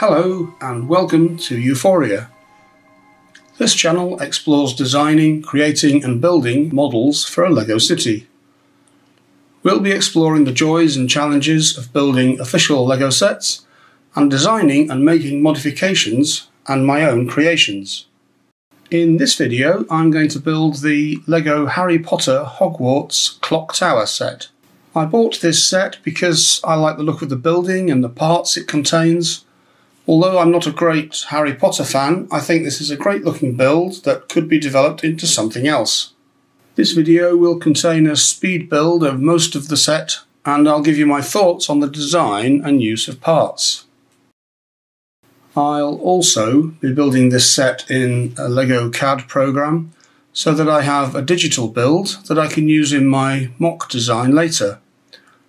Hello and welcome to Euphoria. This channel explores designing, creating and building models for a LEGO city. We'll be exploring the joys and challenges of building official LEGO sets and designing and making modifications and my own creations. In this video I'm going to build the LEGO Harry Potter Hogwarts Clock Tower set. I bought this set because I like the look of the building and the parts it contains Although I'm not a great Harry Potter fan, I think this is a great looking build that could be developed into something else. This video will contain a speed build of most of the set and I'll give you my thoughts on the design and use of parts. I'll also be building this set in a LEGO CAD program so that I have a digital build that I can use in my MOC design later.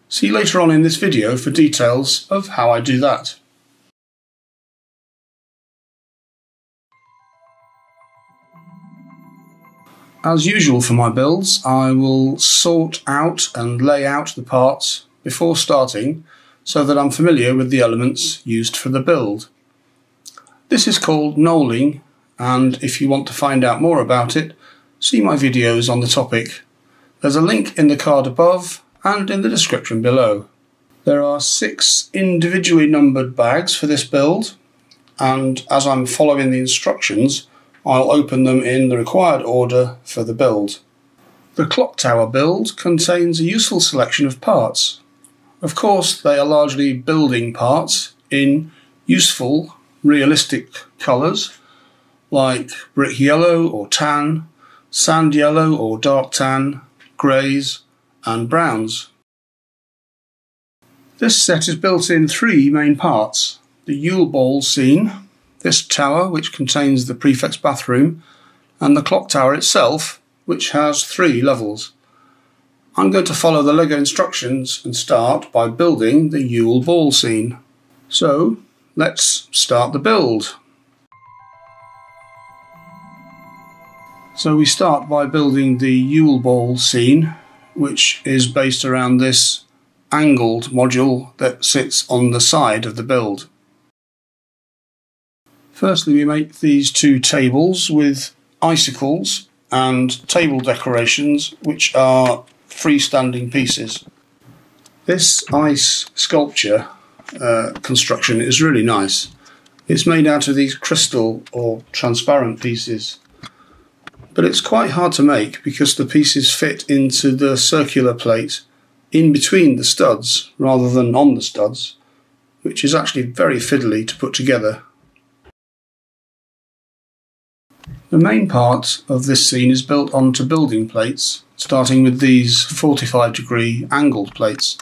See you later on in this video for details of how I do that. As usual for my builds, I will sort out and lay out the parts before starting so that I'm familiar with the elements used for the build. This is called knolling and if you want to find out more about it, see my videos on the topic. There's a link in the card above and in the description below. There are six individually numbered bags for this build and as I'm following the instructions I'll open them in the required order for the build. The clock tower build contains a useful selection of parts. Of course, they are largely building parts in useful, realistic colours like brick yellow or tan, sand yellow or dark tan, greys, and browns. This set is built in three main parts the Yule Ball scene, this tower, which contains the prefect's bathroom, and the clock tower itself, which has three levels. I'm going to follow the LEGO instructions and start by building the Yule Ball scene. So, let's start the build. So we start by building the Yule Ball scene, which is based around this angled module that sits on the side of the build. Firstly, we make these two tables with icicles and table decorations, which are freestanding pieces. This ice sculpture uh, construction is really nice. It's made out of these crystal or transparent pieces, but it's quite hard to make because the pieces fit into the circular plate in between the studs rather than on the studs, which is actually very fiddly to put together The main part of this scene is built onto building plates, starting with these 45 degree angled plates.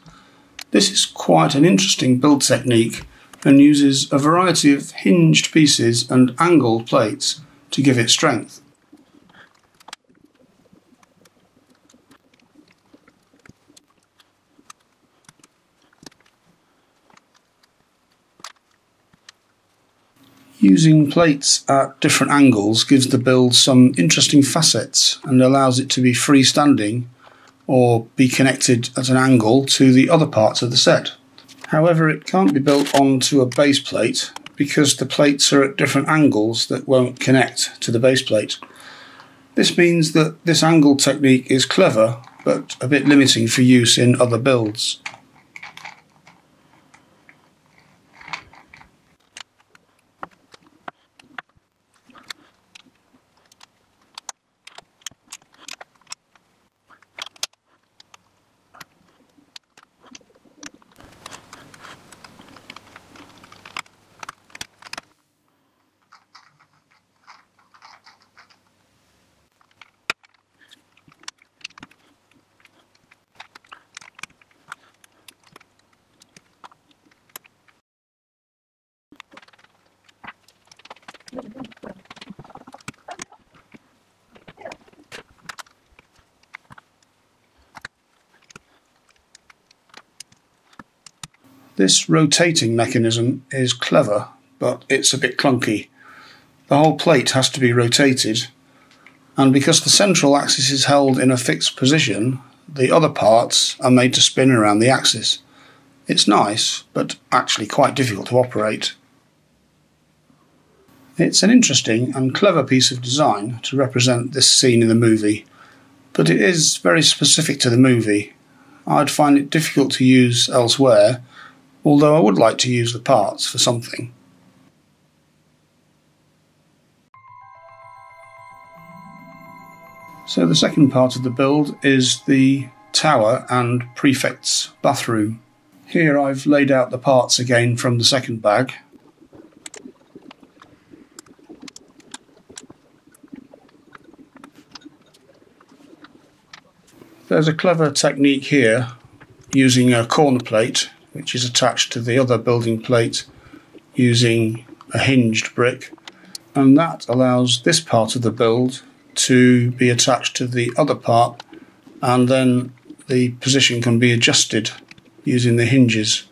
This is quite an interesting build technique and uses a variety of hinged pieces and angled plates to give it strength. Using plates at different angles gives the build some interesting facets and allows it to be freestanding or be connected at an angle to the other parts of the set. However, it can't be built onto a base plate because the plates are at different angles that won't connect to the base plate. This means that this angle technique is clever but a bit limiting for use in other builds. This rotating mechanism is clever, but it's a bit clunky. The whole plate has to be rotated, and because the central axis is held in a fixed position, the other parts are made to spin around the axis. It's nice, but actually quite difficult to operate. It's an interesting and clever piece of design to represent this scene in the movie, but it is very specific to the movie. I'd find it difficult to use elsewhere, although I would like to use the parts for something. So the second part of the build is the tower and prefect's bathroom. Here I've laid out the parts again from the second bag. There's a clever technique here using a corner plate which is attached to the other building plate using a hinged brick and that allows this part of the build to be attached to the other part and then the position can be adjusted using the hinges.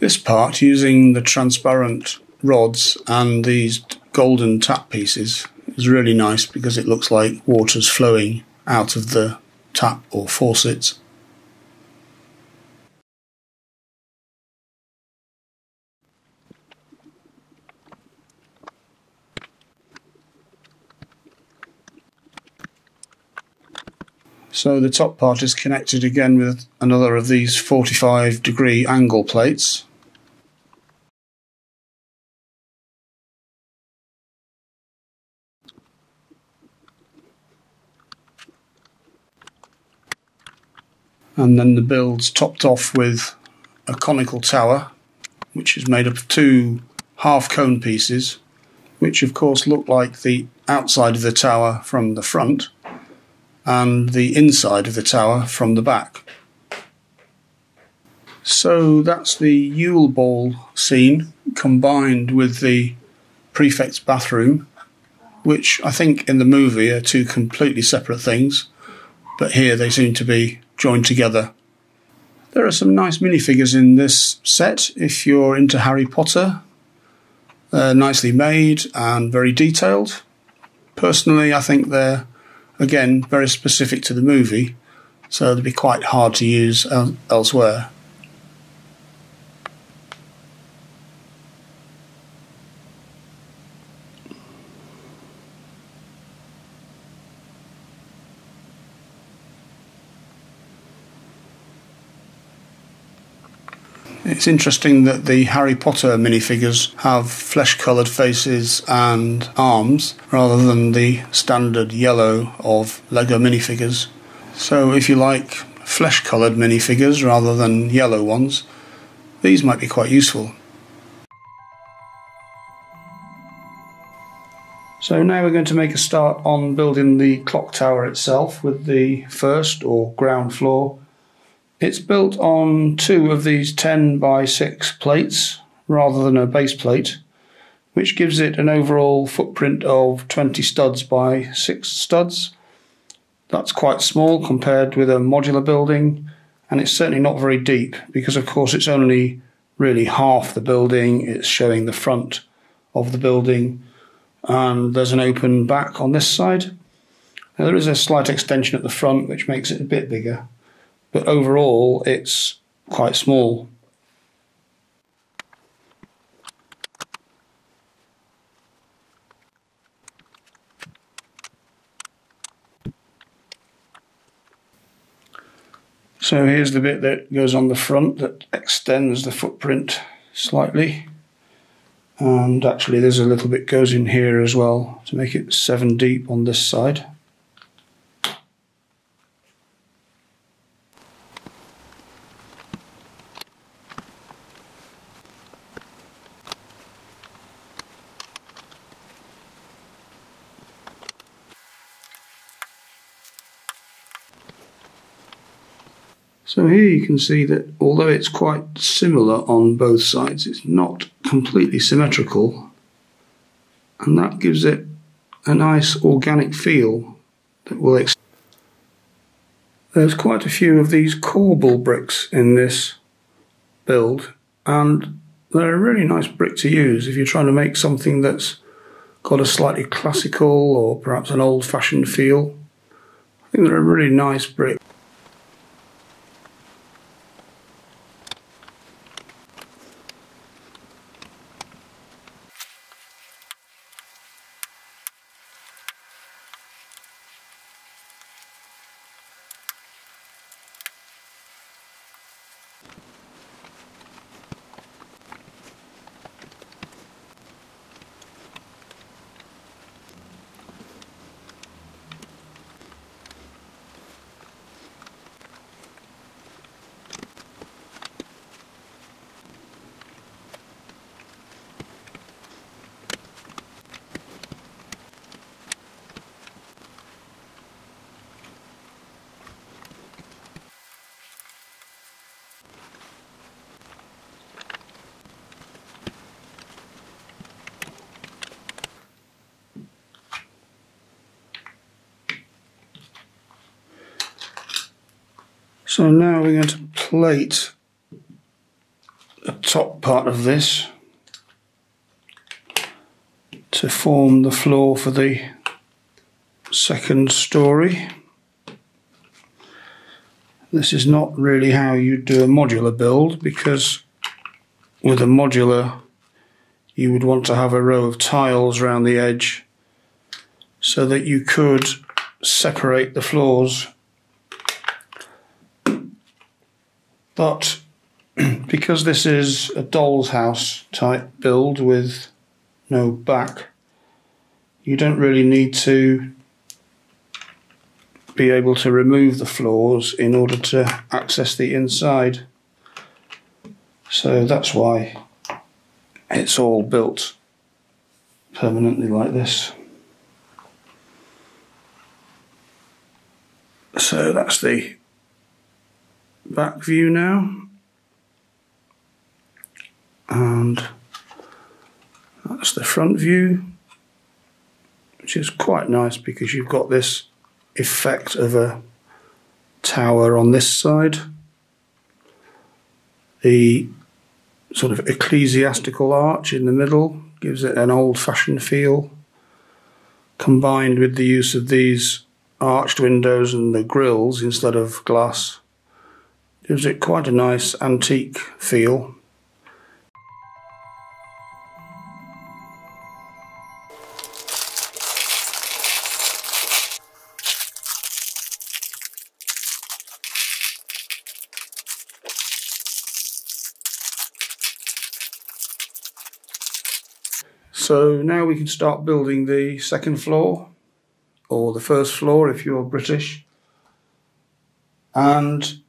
This part using the transparent rods and these golden tap pieces is really nice because it looks like water's flowing out of the tap or faucets. So the top part is connected again with another of these 45 degree angle plates. And then the build's topped off with a conical tower, which is made up of two half cone pieces, which of course look like the outside of the tower from the front and the inside of the tower from the back. So that's the Yule Ball scene combined with the prefect's bathroom, which I think in the movie are two completely separate things, but here they seem to be joined together. There are some nice minifigures in this set if you're into Harry Potter. They're nicely made and very detailed. Personally, I think they're Again, very specific to the movie, so they'd be quite hard to use elsewhere. It's interesting that the Harry Potter minifigures have flesh coloured faces and arms rather than the standard yellow of Lego minifigures. So, if you like flesh coloured minifigures rather than yellow ones, these might be quite useful. So now we're going to make a start on building the clock tower itself with the first or ground floor it's built on two of these 10 by 6 plates rather than a base plate, which gives it an overall footprint of 20 studs by 6 studs. That's quite small compared with a modular building, and it's certainly not very deep because, of course, it's only really half the building. It's showing the front of the building, and there's an open back on this side. Now, there is a slight extension at the front, which makes it a bit bigger but overall it's quite small. So here's the bit that goes on the front that extends the footprint slightly. And actually there's a little bit goes in here as well to make it seven deep on this side. So here you can see that although it's quite similar on both sides, it's not completely symmetrical. And that gives it a nice organic feel that will There's quite a few of these corbel bricks in this build and they're a really nice brick to use if you're trying to make something that's got a slightly classical or perhaps an old-fashioned feel. I think they're a really nice brick. So now we're going to plate the top part of this to form the floor for the second story. This is not really how you do a modular build because with a modular you would want to have a row of tiles around the edge so that you could separate the floors. But because this is a doll's house type build with no back, you don't really need to be able to remove the floors in order to access the inside. So that's why it's all built permanently like this. So that's the back view now. And that's the front view, which is quite nice because you've got this effect of a tower on this side. The sort of ecclesiastical arch in the middle gives it an old fashioned feel, combined with the use of these arched windows and the grills instead of glass, gives it quite a nice antique feel. So now we can start building the second floor, or the first floor if you're British. And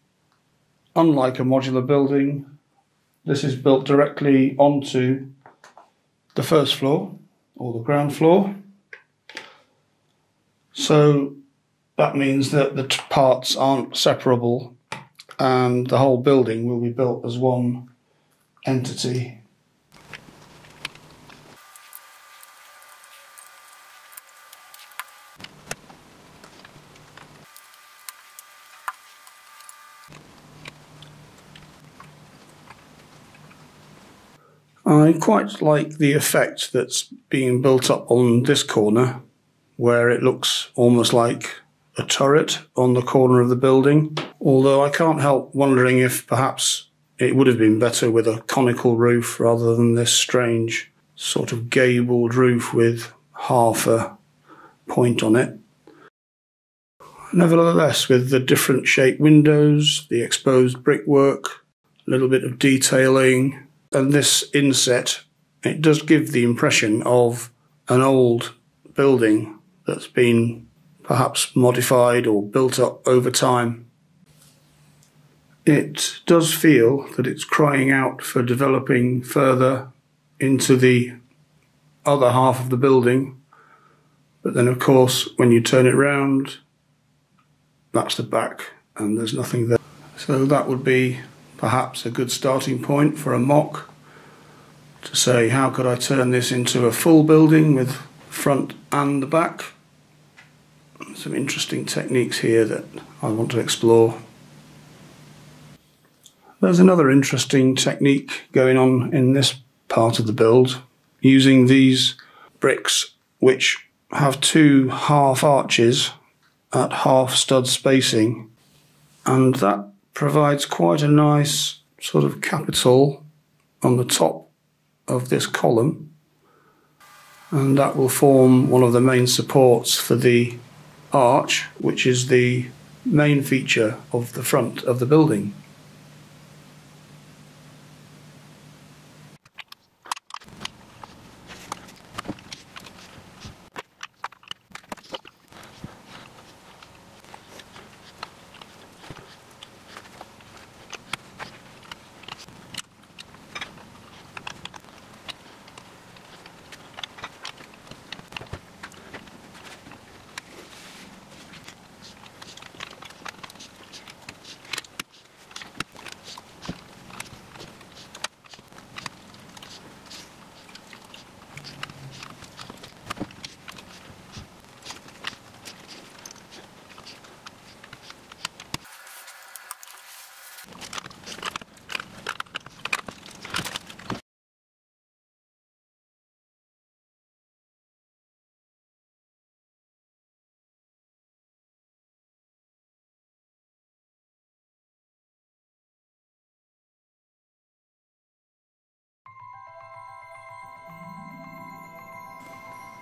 unlike a modular building, this is built directly onto the first floor, or the ground floor. So that means that the parts aren't separable and the whole building will be built as one entity I quite like the effect that's being built up on this corner, where it looks almost like a turret on the corner of the building. Although I can't help wondering if perhaps it would have been better with a conical roof rather than this strange sort of gabled roof with half a point on it. Nevertheless, with the different shaped windows, the exposed brickwork, a little bit of detailing, and this inset, it does give the impression of an old building that's been perhaps modified or built up over time. It does feel that it's crying out for developing further into the other half of the building. But then, of course, when you turn it round, that's the back and there's nothing there. So that would be perhaps a good starting point for a MOC to say how could I turn this into a full building with front and the back. Some interesting techniques here that I want to explore. There's another interesting technique going on in this part of the build using these bricks which have two half arches at half stud spacing and that provides quite a nice sort of capital on the top of this column and that will form one of the main supports for the arch which is the main feature of the front of the building.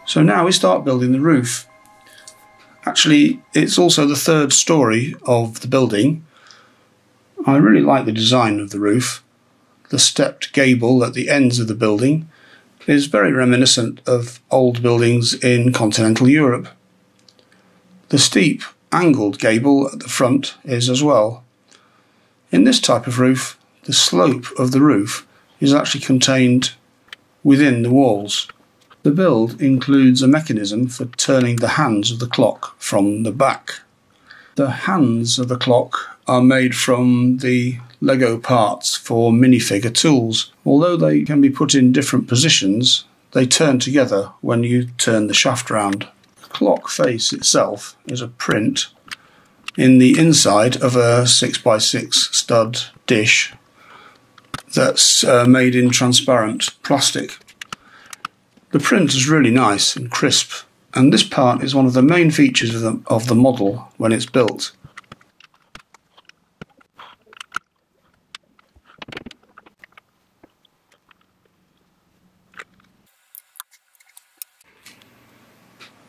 So now we start building the roof. Actually, it's also the third story of the building. I really like the design of the roof. The stepped gable at the ends of the building is very reminiscent of old buildings in continental Europe. The steep, angled gable at the front is as well. In this type of roof, the slope of the roof is actually contained within the walls. The build includes a mechanism for turning the hands of the clock from the back. The hands of the clock are made from the Lego parts for minifigure tools. Although they can be put in different positions, they turn together when you turn the shaft round. The clock face itself is a print in the inside of a 6x6 stud dish that's uh, made in transparent plastic. The print is really nice and crisp, and this part is one of the main features of the, of the model when it's built.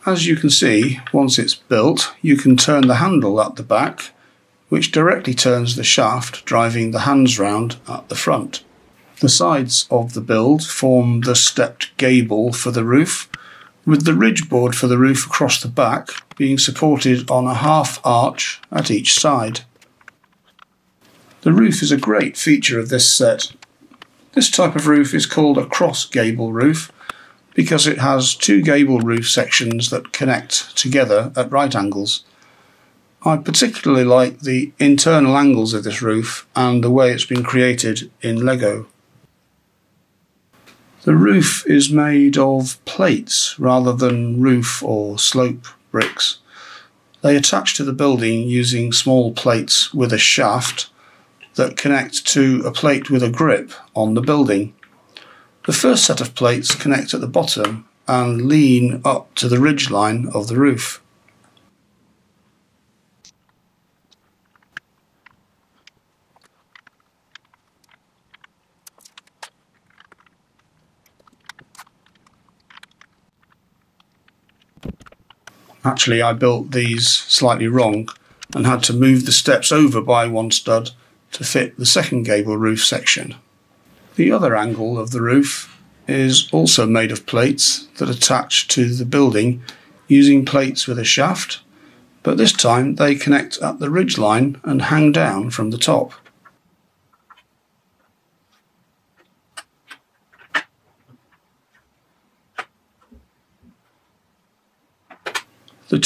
As you can see, once it's built, you can turn the handle at the back, which directly turns the shaft driving the hands round at the front. The sides of the build form the stepped gable for the roof, with the ridge board for the roof across the back being supported on a half arch at each side. The roof is a great feature of this set. This type of roof is called a cross gable roof because it has two gable roof sections that connect together at right angles. I particularly like the internal angles of this roof and the way it's been created in Lego. The roof is made of plates rather than roof or slope bricks. They attach to the building using small plates with a shaft that connect to a plate with a grip on the building. The first set of plates connect at the bottom and lean up to the ridge line of the roof. Actually, I built these slightly wrong and had to move the steps over by one stud to fit the second gable roof section. The other angle of the roof is also made of plates that attach to the building using plates with a shaft, but this time they connect at the ridge line and hang down from the top.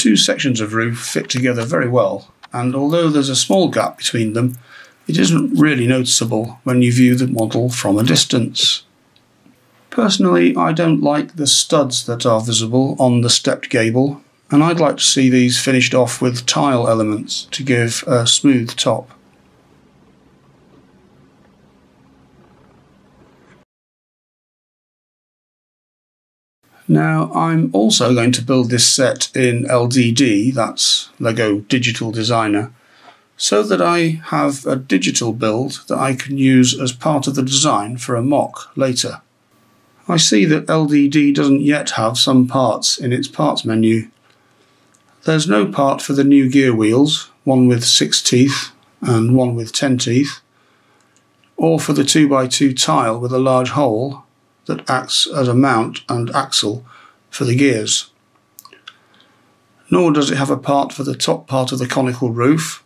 Two sections of roof fit together very well, and although there's a small gap between them, it isn't really noticeable when you view the model from a distance. Personally, I don't like the studs that are visible on the stepped gable, and I'd like to see these finished off with tile elements to give a smooth top. Now I'm also going to build this set in LDD, that's Lego Digital Designer, so that I have a digital build that I can use as part of the design for a MOC later. I see that LDD doesn't yet have some parts in its parts menu. There's no part for the new gear wheels, one with 6 teeth and one with 10 teeth, or for the 2x2 tile with a large hole that acts as a mount and axle for the gears. Nor does it have a part for the top part of the conical roof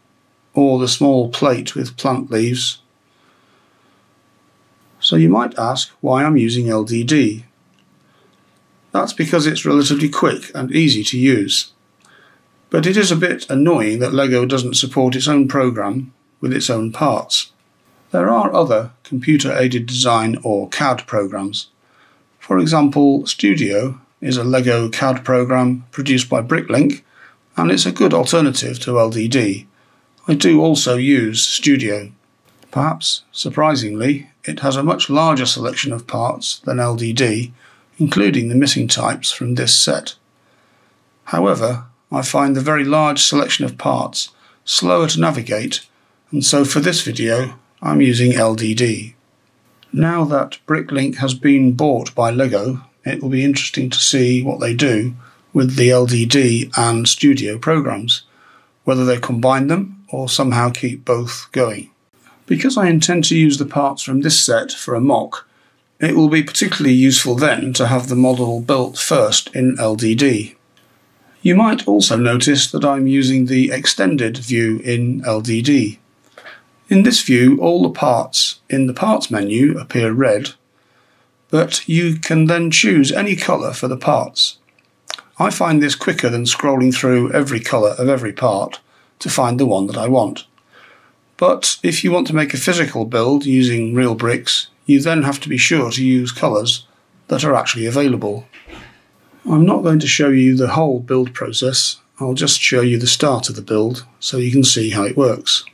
or the small plate with plant leaves. So you might ask why I'm using LDD. That's because it's relatively quick and easy to use. But it is a bit annoying that LEGO doesn't support its own program with its own parts. There are other computer-aided design or CAD programs. For example, Studio is a LEGO CAD program produced by Bricklink, and it's a good alternative to LDD. I do also use Studio. Perhaps surprisingly, it has a much larger selection of parts than LDD, including the missing types from this set. However, I find the very large selection of parts slower to navigate, and so for this video I'm using LDD. Now that Bricklink has been bought by LEGO, it will be interesting to see what they do with the LDD and Studio programs, whether they combine them or somehow keep both going. Because I intend to use the parts from this set for a MOC, it will be particularly useful then to have the model built first in LDD. You might also notice that I'm using the extended view in LDD. In this view, all the parts in the parts menu appear red, but you can then choose any colour for the parts. I find this quicker than scrolling through every colour of every part to find the one that I want. But if you want to make a physical build using real bricks, you then have to be sure to use colours that are actually available. I'm not going to show you the whole build process, I'll just show you the start of the build so you can see how it works.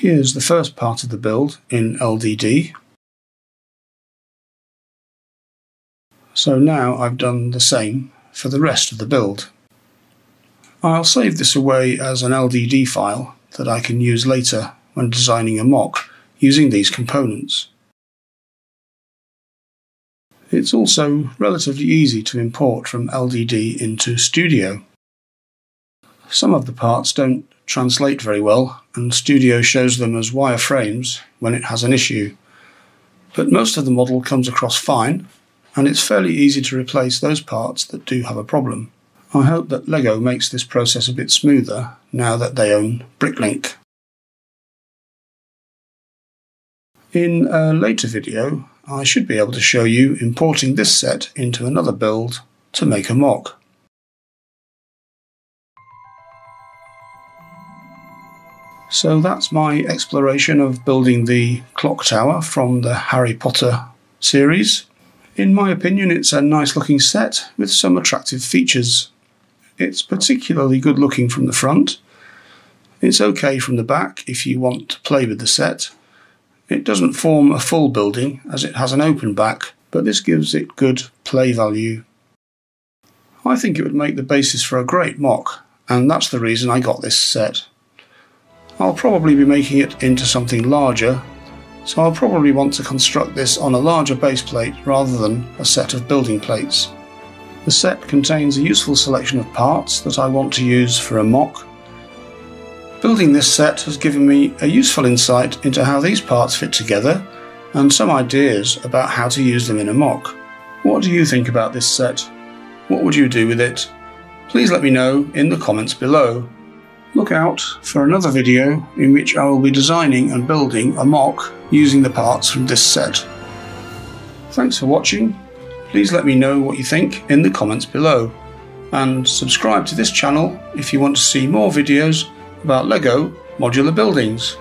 Here's the first part of the build in LDD. So now I've done the same for the rest of the build. I'll save this away as an LDD file that I can use later when designing a MOC using these components. It's also relatively easy to import from LDD into Studio. Some of the parts don't translate very well, and Studio shows them as wireframes when it has an issue. But most of the model comes across fine, and it's fairly easy to replace those parts that do have a problem. I hope that LEGO makes this process a bit smoother now that they own Bricklink. In a later video, I should be able to show you importing this set into another build to make a MOC. So that's my exploration of building the clock tower from the Harry Potter series. In my opinion, it's a nice looking set with some attractive features. It's particularly good looking from the front. It's okay from the back if you want to play with the set. It doesn't form a full building as it has an open back, but this gives it good play value. I think it would make the basis for a great MOC, and that's the reason I got this set. I'll probably be making it into something larger, so I'll probably want to construct this on a larger base plate rather than a set of building plates. The set contains a useful selection of parts that I want to use for a MOC. Building this set has given me a useful insight into how these parts fit together and some ideas about how to use them in a MOC. What do you think about this set? What would you do with it? Please let me know in the comments below. Look out for another video in which I will be designing and building a MOC using the parts from this set. Thanks for watching, please let me know what you think in the comments below and subscribe to this channel if you want to see more videos about LEGO modular buildings.